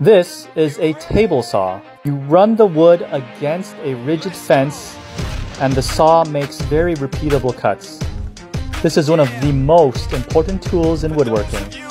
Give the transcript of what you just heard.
This is a table saw. You run the wood against a rigid fence and the saw makes very repeatable cuts. This is one of the most important tools in woodworking.